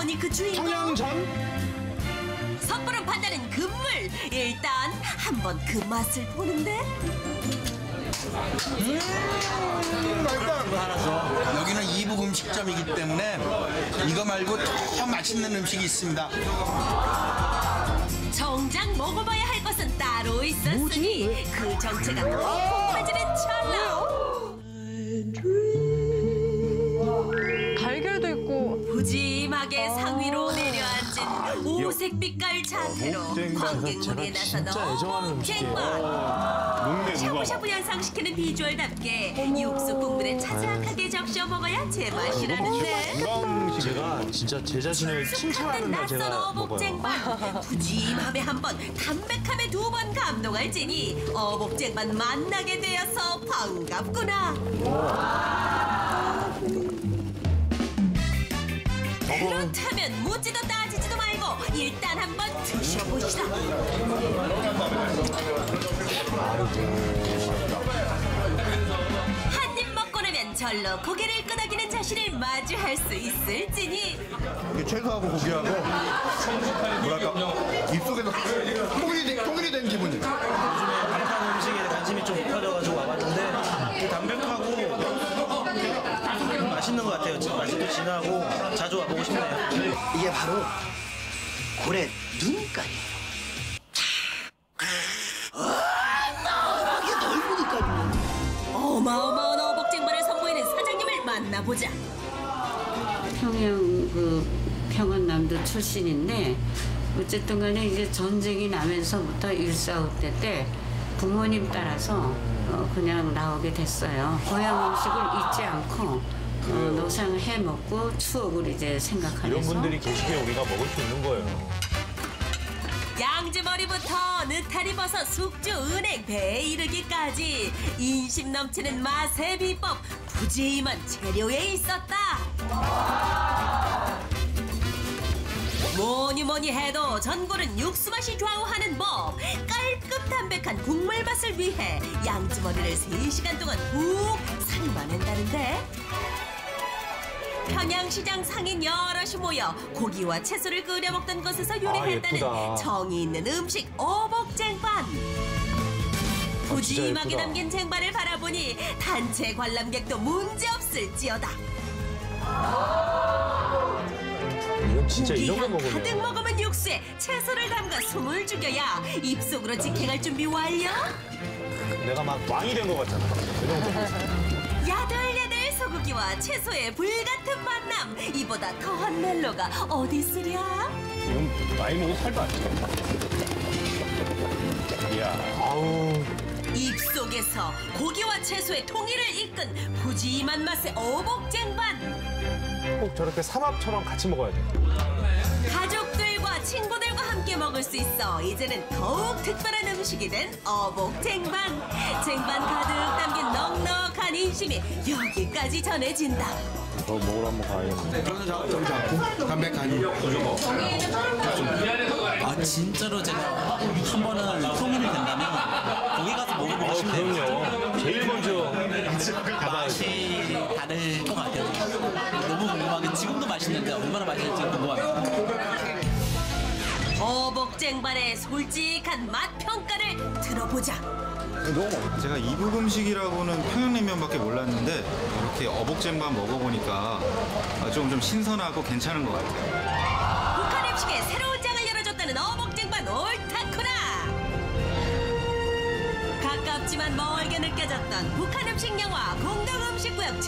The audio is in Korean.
전이 그 주인공. 청양전? 섣부른 판단은 금물. 일단 한번 그 맛을 보는데. 여기는 이북 음식점이기 때문에 이거 말고 더 맛있는 음식이 있습니다. 정작 먹어봐야 할 것은 따로 있었으니 그 정체가 더 오색 빛깔 자태로 애정하는 어묵쟁반. 녹네 누가 샤브샤브 연상시키는 비주얼답게 육수 국물에 차작하게 적셔 먹어야 제맛이라는데. 제가 진짜 제 자신을 칭찬하는 날 낯선 제가 먹어요. 어복쟁반. 푸짐함에 한 번 담백함에 두 번 감동할지니 어복쟁반 만나게 되어서 반갑구나. 그렇다면 묻지도 따지지도 말고 일단 한번 드셔보시다 한 입 먹고 나면 절로 고개를 끄덕이는 자신을 마주할 수 있을지니 이게 채소하고 고기하고 뭐랄까 입속에서 통일이, 된- 통일이 된 기분이에요. 한국 음식에 관심이 좀 높아져가지고 와봤는데 담백하고 맛있는 것 같아요. 지금 맛있도 진하고 자주 와보고 싶네요. 이게 바로 고래 눈깔이에요. 아, 이게 넓으니까요. 어마어마한 어복쟁반을 선보이는 사장님을 만나보자 평양 그 평안남도 출신인데 어쨌든 간에 이제 전쟁이 나면서부터 145때 때 부모님 따라서 어, 그냥 나오게 됐어요. 고향 음식을 잊지 않고 어, 노상을 해 먹고 추억을 이제 생각하면서. 이런 분들이 계시기에 우리가 먹을 수 있는 거예요. 양지머리부터 느타리 버섯, 숙주, 은행, 배에 이르기까지 인심 넘치는 맛의 비법 푸짐한 재료에 있었다. 뭐니 뭐니 해도 전골은 육수 맛이 좌우하는 법. 깔끔 담백한 국물 맛을 위해 양지머리를 3시간 동안 푹 삶아낸다는데 평양시장 상인 여럿이 모여 고기와 채소를 끓여 먹던 곳에서 요리했다는 예쁘다. 정이 있는 음식 어복쟁반. 푸짐하게 예쁘다. 담긴 쟁반을 바라보니 단체 관람객도 문제없을지어다. 이건 진짜 이런 거 가득 먹으면 육수에 채소를 담가 숨을 죽여야 입속으로 직행할 준비 완료. 내가 막 왕이 된 것 같잖아. 야들야들 소고기와 채소의 불같은 만남. 이보다 더한 멜로가 어디 있으랴? 이건 많이 먹으면 살도 안. 이야, 아우. 입속에서 고기와 채소의 통일을 이끈 푸짐한 맛의 어복쟁반 꼭 저렇게 삼합처럼 같이 먹어야 돼. 가족들과 친구들과 함께 먹을 수 있어 이제는 더욱 특별한 음식이 된 어복쟁반 쟁반 가득 담긴 넉 인심이 여기까지 전해진다 저 먹으러 한번 가야겠네. 좀 작고 담백하니. 아 진짜로 제가 한 번은 통일이 된다면 거기 가서 먹어보고 어, 싶네요. 그럼요. 제일 먼저. 맛이 다를 것 같아요. 너무 궁금하게 지금도 맛있는데 얼마나 맛있을지 궁금합니다. 어복쟁반의 솔직한 맛 평가를 들어보자. 제가 이북 음식이라고는 평양냉면밖에 몰랐는데 이렇게 어복잼만 먹어보니까 좀, 좀 신선하고 괜찮은 것 같아요. 북한 음식의 새로운 장을 열어줬다는 어복쟁반 옳다쿠나 가깝지만 멀게 느껴졌던 북한 음식 영화 공동 음식 구역